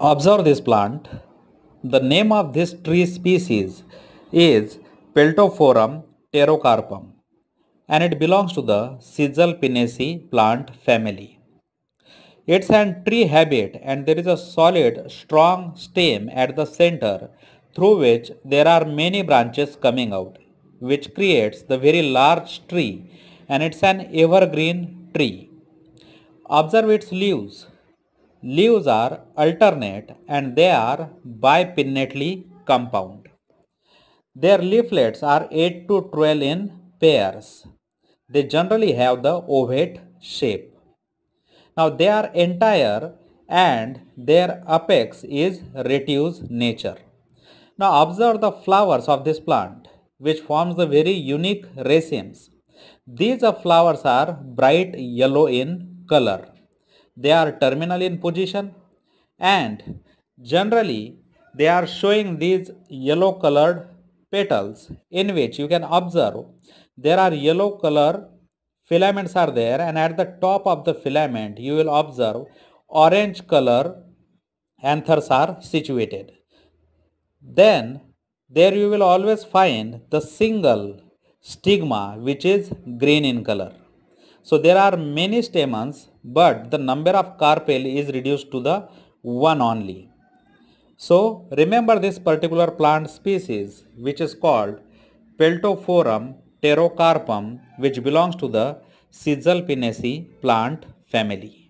Observe this plant. The name of this tree species is Peltophorum pterocarpum and it belongs to the Caesalpiniaceae plant family. It's an tree habit and there is a solid strong stem at the center through which there are many branches coming out which creates the very large tree and it's an evergreen tree. Observe its leaves. Leaves are alternate and they are bipinnately compound. Their leaflets are 8 to 12 in pairs. They generally have the ovate shape. Now they are entire and their apex is retuse nature. Now observe the flowers of this plant which forms the very unique racemes. These flowers are bright yellow in color. They are terminal in position and generally they are showing these yellow colored petals in which you can observe there are yellow color filaments are there and at the top of the filament you will observe orange color anthers are situated. Then there you will always find the single stigma which is green in color. So there are many stamens but the number of carpel is reduced to the one only. So remember this particular plant species which is called Peltophorum pterocarpum which belongs to the Caesalpiniaceae plant family.